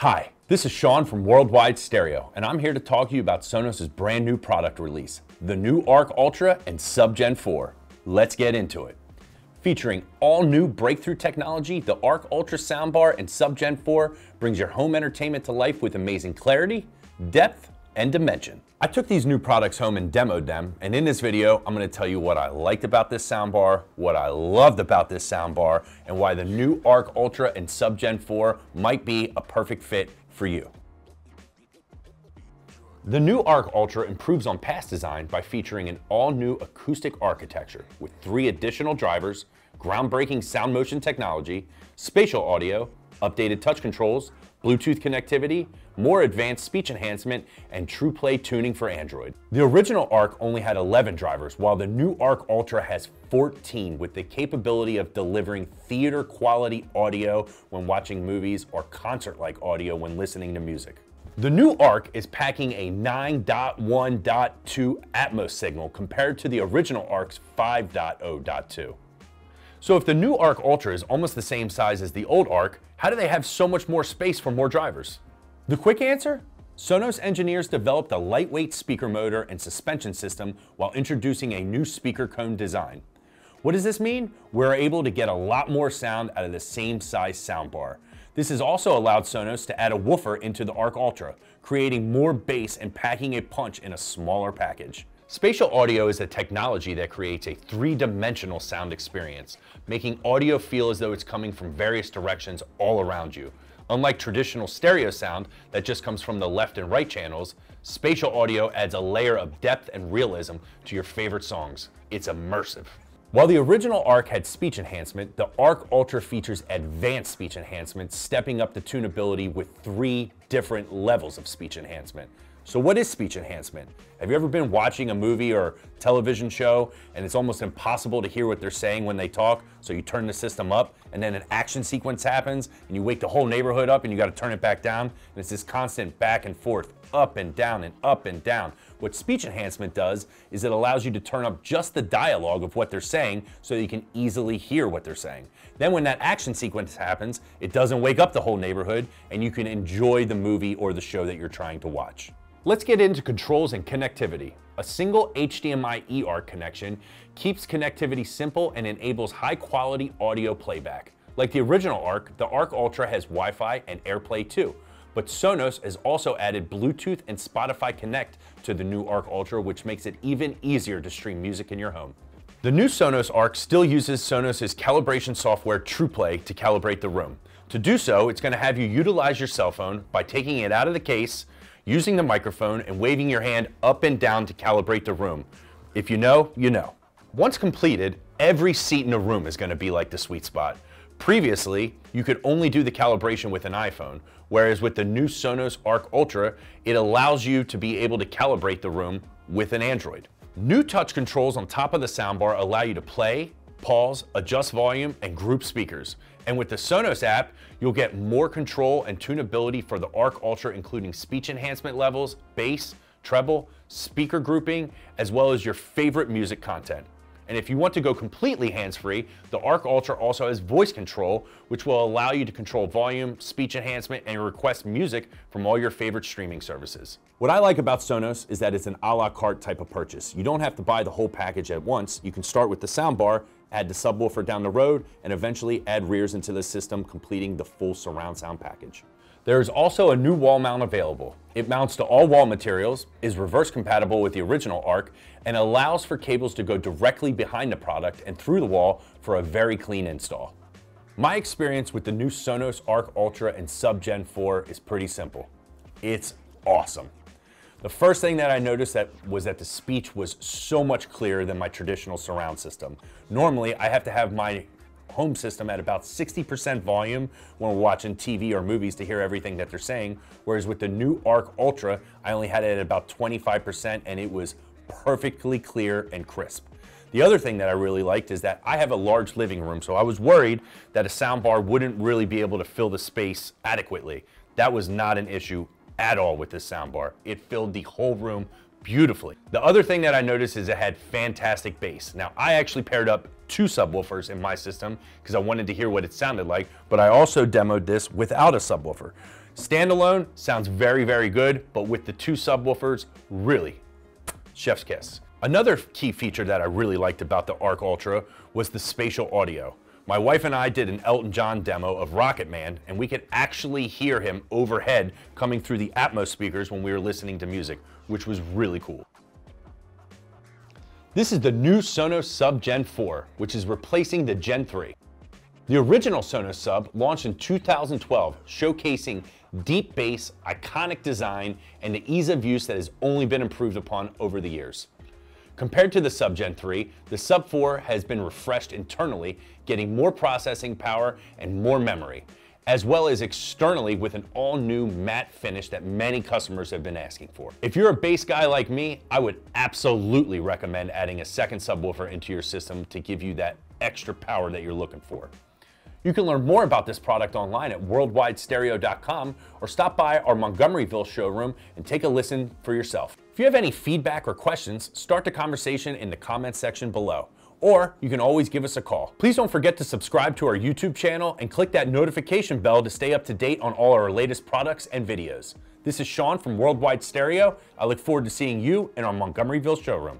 Hi, this is Sean from Worldwide Stereo, and I'm here to talk to you about Sonos' brand new product release, the new Arc Ultra and Sub Gen 4. Let's get into it. Featuring all new breakthrough technology, the Arc Ultra soundbar and Sub Gen 4 brings your home entertainment to life with amazing clarity, depth, and dimension. I took these new products home and demoed them, and in this video, I'm gonna tell you what I liked about this soundbar, what I loved about this soundbar, and why the new Arc Ultra and Sub Gen 4 might be a perfect fit for you. The new Arc Ultra improves on past design by featuring an all-new acoustic architecture with three additional drivers, groundbreaking sound motion technology, spatial audio, updated touch controls, Bluetooth connectivity, more advanced speech enhancement, and TruePlay tuning for Android. The original ARC only had 11 drivers, while the new ARC Ultra has 14 with the capability of delivering theater quality audio when watching movies or concert-like audio when listening to music. The new ARC is packing a 9.1.2 Atmos signal compared to the original ARC's 5.0.2. So if the new ARC Ultra is almost the same size as the old ARC, how do they have so much more space for more drivers? The quick answer? Sonos engineers developed a lightweight speaker motor and suspension system while introducing a new speaker cone design. What does this mean? We're able to get a lot more sound out of the same size soundbar. This has also allowed Sonos to add a woofer into the Arc Ultra, creating more bass and packing a punch in a smaller package. Spatial audio is a technology that creates a three-dimensional sound experience, making audio feel as though it's coming from various directions all around you. Unlike traditional stereo sound that just comes from the left and right channels, spatial audio adds a layer of depth and realism to your favorite songs. It's immersive. While the original ARC had speech enhancement, the ARC Ultra features advanced speech enhancement, stepping up the tunability with three different levels of speech enhancement. So what is speech enhancement? Have you ever been watching a movie or television show and it's almost impossible to hear what they're saying when they talk, so you turn the system up and then an action sequence happens and you wake the whole neighborhood up and you gotta turn it back down and it's this constant back and forth, up and down and up and down. What speech enhancement does is it allows you to turn up just the dialogue of what they're saying so you can easily hear what they're saying. Then when that action sequence happens, it doesn't wake up the whole neighborhood and you can enjoy the movie or the show that you're trying to watch. Let's get into controls and connectivity. A single HDMI eARC connection keeps connectivity simple and enables high quality audio playback. Like the original ARC, the ARC Ultra has Wi-Fi and AirPlay too, but Sonos has also added Bluetooth and Spotify Connect to the new ARC Ultra, which makes it even easier to stream music in your home. The new Sonos ARC still uses Sonos' calibration software TruePlay to calibrate the room. To do so, it's gonna have you utilize your cell phone by taking it out of the case, using the microphone and waving your hand up and down to calibrate the room. If you know, you know. Once completed, every seat in the room is gonna be like the sweet spot. Previously, you could only do the calibration with an iPhone, whereas with the new Sonos Arc Ultra, it allows you to be able to calibrate the room with an Android. New touch controls on top of the soundbar allow you to play, pause, adjust volume, and group speakers. And with the Sonos app, you'll get more control and tunability for the Arc Ultra, including speech enhancement levels, bass, treble, speaker grouping, as well as your favorite music content. And if you want to go completely hands-free, the Arc Ultra also has voice control, which will allow you to control volume, speech enhancement, and request music from all your favorite streaming services. What I like about Sonos is that it's an a la carte type of purchase. You don't have to buy the whole package at once. You can start with the soundbar add the subwoofer down the road, and eventually add rears into the system, completing the full surround sound package. There is also a new wall mount available. It mounts to all wall materials, is reverse compatible with the original ARC, and allows for cables to go directly behind the product and through the wall for a very clean install. My experience with the new Sonos Arc Ultra and Sub Gen 4 is pretty simple. It's awesome. The first thing that I noticed that was that the speech was so much clearer than my traditional surround system. Normally, I have to have my home system at about 60% volume when we're watching TV or movies to hear everything that they're saying, whereas with the new Arc Ultra, I only had it at about 25% and it was perfectly clear and crisp. The other thing that I really liked is that I have a large living room, so I was worried that a soundbar wouldn't really be able to fill the space adequately. That was not an issue at all with this soundbar. It filled the whole room beautifully. The other thing that I noticed is it had fantastic bass. Now I actually paired up two subwoofers in my system because I wanted to hear what it sounded like, but I also demoed this without a subwoofer. Standalone sounds very, very good, but with the two subwoofers, really, chef's kiss. Another key feature that I really liked about the Arc Ultra was the spatial audio. My wife and I did an Elton John demo of Rocket Man, and we could actually hear him overhead coming through the Atmos speakers when we were listening to music, which was really cool. This is the new Sonos Sub Gen 4, which is replacing the Gen 3. The original Sonos Sub launched in 2012, showcasing deep bass, iconic design, and the ease of use that has only been improved upon over the years. Compared to the Sub Gen 3, the Sub 4 has been refreshed internally, getting more processing power and more memory, as well as externally with an all-new matte finish that many customers have been asking for. If you're a bass guy like me, I would absolutely recommend adding a second subwoofer into your system to give you that extra power that you're looking for. You can learn more about this product online at worldwidestereo.com or stop by our Montgomeryville showroom and take a listen for yourself. If you have any feedback or questions, start the conversation in the comments section below or you can always give us a call. Please don't forget to subscribe to our YouTube channel and click that notification bell to stay up to date on all our latest products and videos. This is Sean from Worldwide Stereo. I look forward to seeing you in our Montgomeryville showroom.